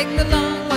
Take the